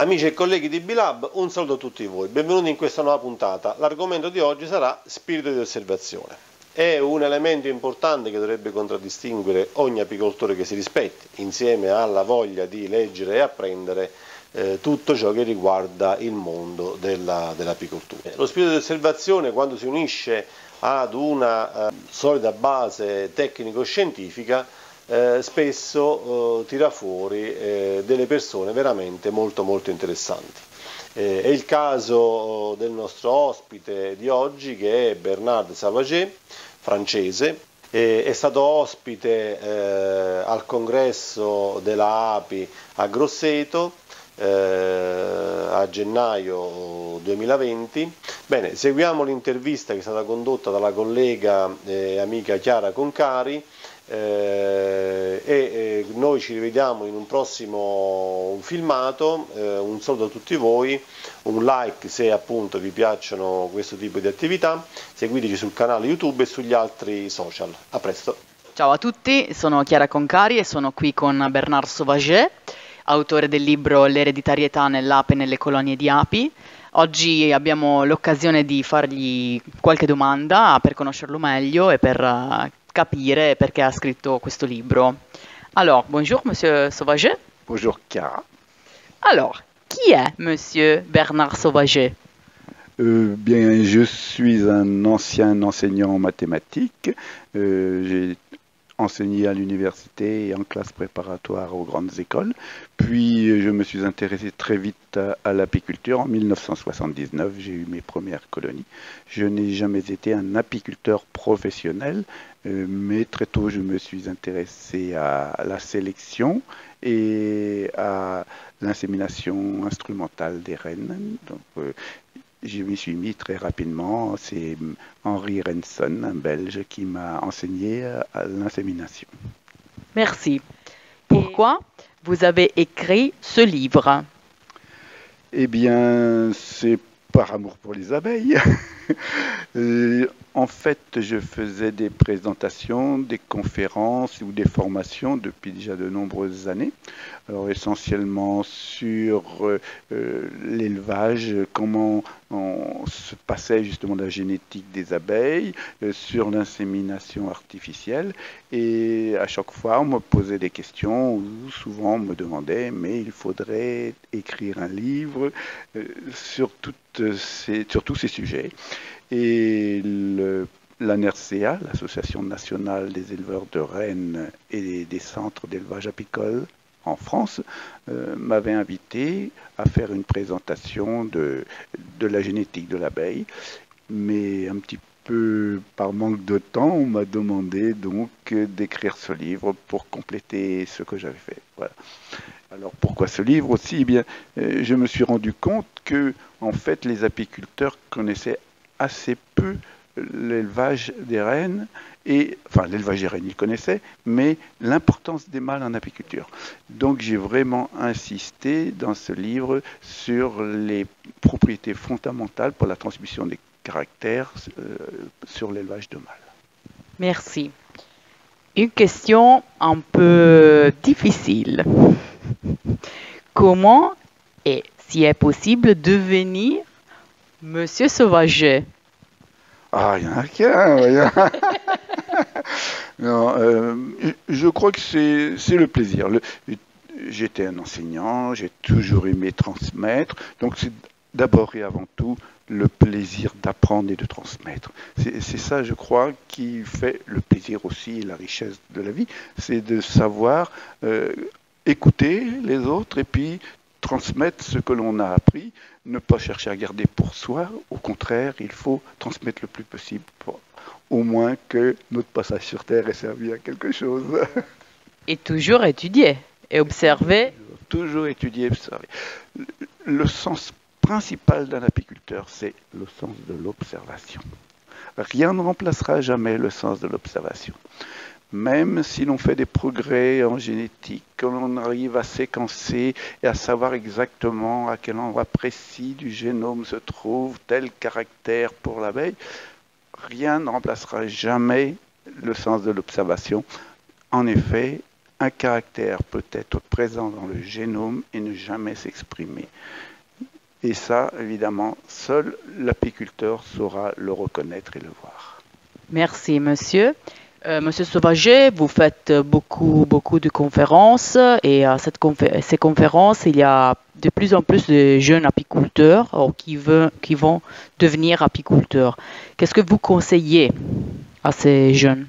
Amici e colleghi di Bilab, un saluto a tutti voi, benvenuti in questa nuova puntata. L'argomento di oggi sarà spirito di osservazione. È un elemento importante che dovrebbe contraddistinguere ogni apicoltore che si rispetti, insieme alla voglia di leggere e apprendere eh, tutto ciò che riguarda il mondo della, dell'apicoltura. Lo spirito di osservazione, quando si unisce ad una eh, solida base tecnico-scientifica, eh, spesso eh, tira fuori eh, delle persone veramente molto molto interessanti. Eh, è il caso del nostro ospite di oggi che è Bernard Savaget, francese, è stato ospite eh, al congresso della API a Grosseto eh, a gennaio 2020. Bene, seguiamo l'intervista che è stata condotta dalla collega e amica Chiara Concari eh, e eh, noi ci rivediamo in un prossimo filmato, eh, un saluto a tutti voi, un like se appunto vi piacciono questo tipo di attività, seguiteci sul canale YouTube e sugli altri social. A presto! Ciao a tutti, sono Chiara Concari e sono qui con Bernard Sauvaget, autore del libro L'ereditarietà nell'ape e nelle colonie di api. Oggi abbiamo l'occasione di fargli qualche domanda per conoscerlo meglio e per uh, capire perché ha scritto questo libro. Alors, bonjour Monsieur Sauvaget. Bonjour Chiara. Alors, qui est Monsieur Bernard Sauvaget euh, bien, je suis un ancien enseignant en mathématiques. Euh, j'ai enseigné à l'université et en classe préparatoire aux grandes écoles. Puis je me suis intéressé très vite à, l'apiculture. En 1979, j'ai eu mes premières colonies. Je n'ai jamais été un apiculteur professionnel, euh, mais très tôt je me suis intéressé à la sélection et à l'insémination instrumentale des rennes. Donc, euh, je m'y suis mis très rapidement. C'est Henri Renson, un Belge, qui m'a enseigné euh, l'insémination. Merci. Pourquoi vous avez écrit ce livre? Eh bien, c'est par amour pour les abeilles. Euh, en fait, je faisais des présentations, des conférences ou des formations depuis déjà de nombreuses années. Alors essentiellement sur euh, l'élevage, comment on se passait justement la génétique des abeilles, euh, sur l'insémination artificielle. Et à chaque fois, on me posait des questions ou souvent on me demandait, mais il faudrait écrire un livre sur, toutes ces, sur tous ces sujets. Et l'ANERCA, l'Association nationale des éleveurs de rennes et des centres d'élevage apicole en France, euh, m'avait invité à faire une présentation de, de la génétique de l'abeille. Mais un petit peu par manque de temps, on m'a demandé donc d'écrire ce livre pour compléter ce que j'avais fait. Voilà. Alors pourquoi ce livre aussi? Eh bien, euh, je me suis rendu compte que en fait les apiculteurs connaissaient assez peu l'élevage des rennes, et, enfin l'élevage des rennes, ils connaissaient, mais l'importance des mâles en apiculture. Donc j'ai vraiment insisté dans ce livre sur les propriétés fondamentales pour la transmission des caractères euh, sur l'élevage de mâles. Merci. Une question un peu difficile. Comment et si est possible devenir Monsieur Sauvaget. Ah, il y en a qu'un. non, euh, je crois que c'est le plaisir. J'étais un enseignant, j'ai toujours aimé transmettre. Donc c'est d'abord et avant tout le plaisir d'apprendre et de transmettre. C'est ça, je crois, qui fait le plaisir aussi et la richesse de la vie. C'est de savoir euh, écouter les autres et puis transmettre ce que l'on a appris, ne pas chercher à garder pour soi. Au contraire, il faut transmettre le plus possible pour au moins que notre passage sur Terre ait servi à quelque chose. Et toujours étudier et observer. Toujours étudier et observer. Le sens principal d'un apiculteur, c'est le sens de l'observation. Rien ne remplacera jamais le sens de l'observation même si l'on fait des progrès en génétique, qu'on arrive à séquencer et à savoir exactement à quel endroit précis du génome se trouve tel caractère pour l'abeille, rien ne remplacera jamais le sens de l'observation. En effet, un caractère peut être présent dans le génome et ne jamais s'exprimer. Et ça, évidemment, seul l'apiculteur saura le reconnaître et le voir. Merci, monsieur. Euh, monsieur Sauvager, vous faites beaucoup, beaucoup de conférences et à ces conférences, il y a de plus en plus de jeunes apiculteurs qui, qui vont devenir apiculteurs. Qu'est-ce que vous conseillez à ces jeunes?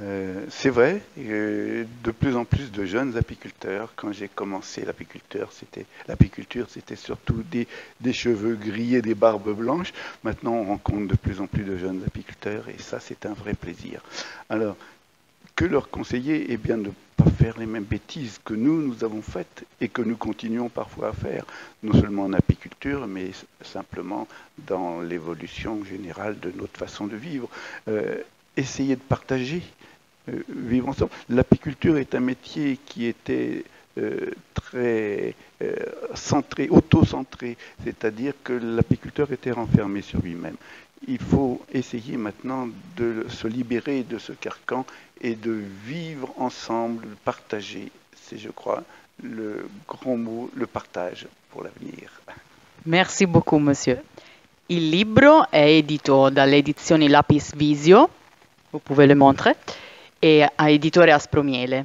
Euh, c'est vrai, de plus en plus de jeunes apiculteurs. Quand j'ai commencé l'apiculture, c'était l'apiculture, c'était surtout des, des, cheveux et des barbes blanches. Maintenant, on rencontre de plus en plus de jeunes apiculteurs et ça, c'est un vrai plaisir. Alors, que leur conseiller Eh bien, ne pas faire les mêmes bêtises que nous, nous avons faites et que nous continuons parfois à faire, non seulement en apiculture, mais simplement dans l'évolution générale de notre façon de vivre. Euh, essayer de partager euh, vivre ensemble. L'apiculture est un métier qui était euh, très euh, centré, auto-centré, c'est-à-dire que l'apiculteur était renfermé sur lui-même. Il faut essayer maintenant de se libérer de ce carcan et de vivre ensemble, partager. C'est, je crois, le grand mot, le partage pour l'avenir. Merci beaucoup, monsieur. Il libro è edito dalle edizioni Lapis Visio, vous pouvez le montrer, et un éditeur à Aspromiele.